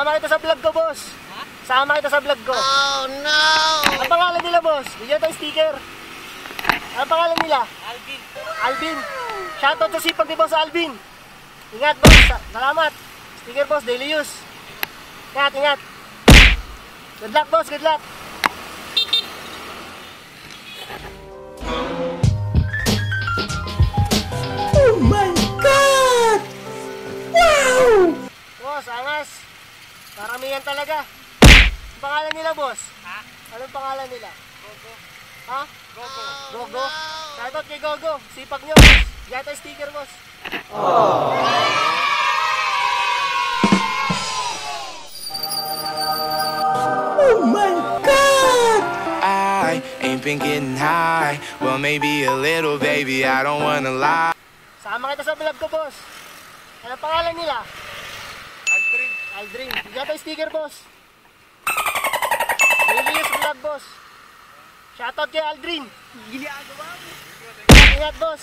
Sama kita sa vlog ko, boss. Sama kita sa vlog ko. Oh no! Ang pangalan nila, boss? Bigyan tayo sticker. Ang pangalan nila? Alvin. Alvin. Shoutout sa sipag ni Boss Alvin. Ingat, boss. Sa- Salamat. Sticker, boss. Daily use. Ingat, ingat. Good luck, boss. Good luck. Oh my God! Wow! Boss, angas. Karamihan talaga. Ang pangalan nila, boss? Ha? Anong pangalan nila? Gogo. Ha? Gogo. Gogo? Shoutout kay Gogo. Sipag nyo, boss. Tayo sticker, boss. Oh my God! I ain't been getting high. Well, maybe a little, baby. I don't wanna lie. Sama kita sa vlog ko, boss. Anong pangalan nila? Aldrin. Aldrin. Bigyan tayo sticker, boss. Daily use vlog, boss. Shoutout kay Aldrin. Ginagawa mo. Ingat, boss.